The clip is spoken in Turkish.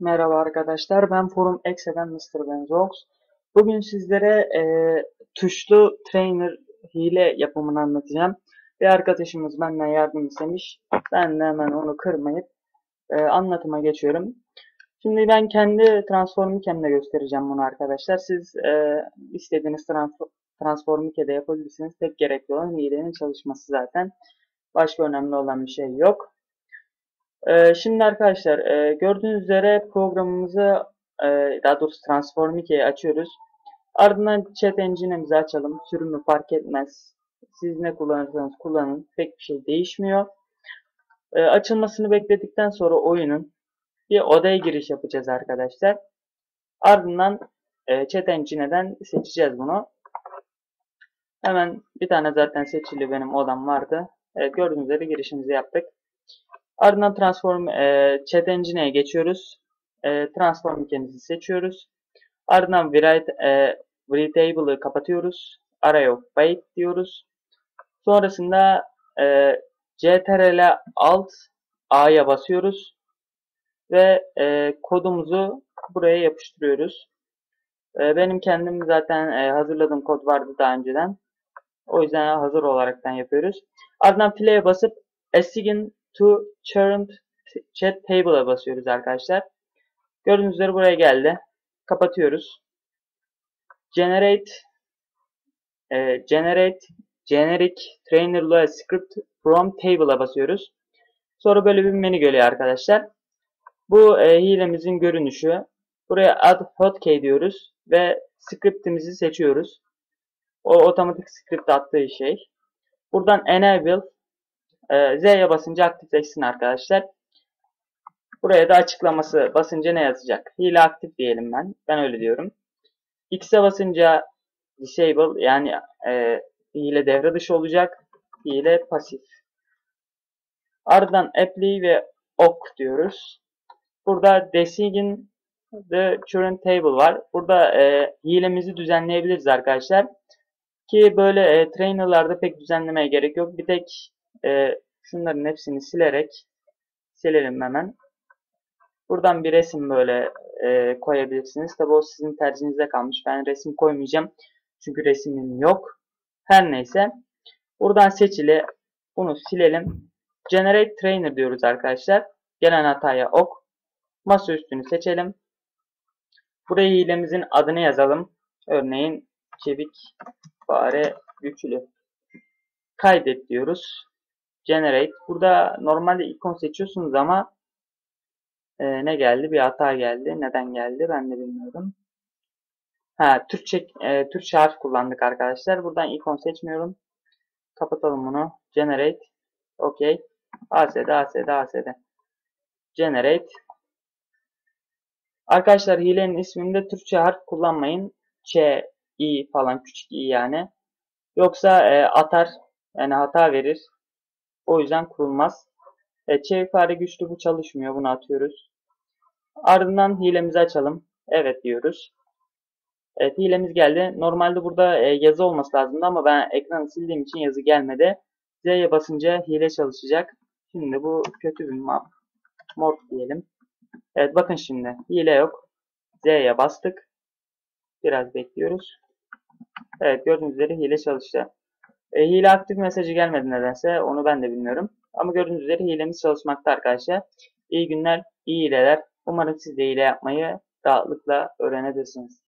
Merhaba arkadaşlar, ben Forum X'den Mr. Benzox. Bugün sizlere e, tuşlu trainer hile yapımını anlatacağım. Bir arkadaşımız benden yardım istemiş. Ben de hemen onu kırmayıp e, anlatıma geçiyorum. Şimdi ben kendi Transformice'mde göstereceğim bunu arkadaşlar. Siz e, istediğiniz Transformice'de yapabilirsiniz. Tek gerekli olan hilenin çalışması zaten. Başka önemli olan bir şey yok. Ee, şimdi arkadaşlar e, gördüğünüz üzere programımızı e, daha doğrusu Transformice'yi açıyoruz. Ardından chat engine'imizi açalım. Sürümü fark etmez. Siz ne kullanırsanız kullanın. Pek bir şey değişmiyor. E, açılmasını bekledikten sonra oyunun bir odaya giriş yapacağız arkadaşlar. Ardından e, chat engine'den seçeceğiz bunu. Hemen bir tane zaten seçili benim odam vardı. Evet, gördüğünüz üzere girişimizi yaptık. Ardından transform e, chat engine'e geçiyoruz. E, transform kendisi seçiyoruz. Ardından write, e, writable'ı kapatıyoruz. Array of byte diyoruz. Sonrasında e, ctrl alt a'ya basıyoruz ve e, kodumuzu buraya yapıştırıyoruz. E, benim kendim zaten e, hazırladığım kod vardı daha önceden. O yüzden hazır olaraktan yapıyoruz. Ardından play'e basıp assign to current chat table'a basıyoruz arkadaşlar. Gördüğünüz üzere buraya geldi. Kapatıyoruz. Generate e, generate generic trainer lua script from table'a basıyoruz. Sonra böyle bir menü geliyor arkadaşlar. Bu e, hilemizin görünüşü. Buraya add hotkey diyoruz ve scriptimizi seçiyoruz. O otomatik script attığı şey. Buradan enable e, Z'ye basınca aktifleşsin arkadaşlar. Buraya da açıklaması basınca ne yazacak? Hile aktif diyelim ben. Ben öyle diyorum. X'e basınca disable yani e, hile devre dışı olacak. Hile pasif. Ardından apply ve ok diyoruz. Burada design the current table var. Burada e, hilemizi düzenleyebiliriz arkadaşlar. Ki böyle e, trainerlarda pek düzenlemeye gerek yok. Bir tek e, şunların hepsini silerek silelim hemen. Buradan bir resim böyle e, koyabilirsiniz. Tabi o sizin tercihinize kalmış. Ben resim koymayacağım. Çünkü resimim yok. Her neyse. Buradan seçili. Bunu silelim. Generate Trainer diyoruz arkadaşlar. Gelen hataya ok. Masa üstünü seçelim. Buraya hilemizin adını yazalım. Örneğin çevik fare güçlü. Kaydet diyoruz generate. Burada normalde ikon seçiyorsunuz ama e, ne geldi? Bir hata geldi. Neden geldi? Ben de bilmiyorum. Ha, Türkçe, e, Türkçe harf kullandık arkadaşlar. Buradan ikon seçmiyorum. Kapatalım bunu. Generate. OK. ASD, ASD, ASD. Generate. Arkadaşlar hilenin isminde Türkçe harf kullanmayın. Ç, i falan küçük i yani. Yoksa e, atar yani hata verir. O yüzden kurulmaz. Evet, çevik fare güçlü bu çalışmıyor. Bunu atıyoruz. Ardından hilemizi açalım. Evet diyoruz. Evet hilemiz geldi. Normalde burada e, yazı olması lazımdı ama ben ekranı sildiğim için yazı gelmedi. Z'ye basınca hile çalışacak. Şimdi bu kötü bir map. Morph diyelim. Evet bakın şimdi hile yok. Z'ye bastık. Biraz bekliyoruz. Evet gördüğünüz üzere hile çalıştı. E, hile aktif mesajı gelmedi nedense. Onu ben de bilmiyorum. Ama gördüğünüz üzere hilemiz çalışmakta arkadaşlar. İyi günler, iyi hileler. Umarım siz de hile yapmayı rahatlıkla öğrenebilirsiniz.